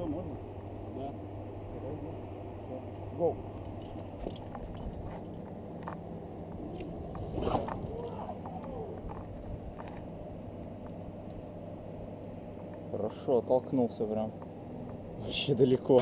Что, можно? Да. Серьезно? Все. Гоу. Хорошо, толкнулся прям. Вообще далеко.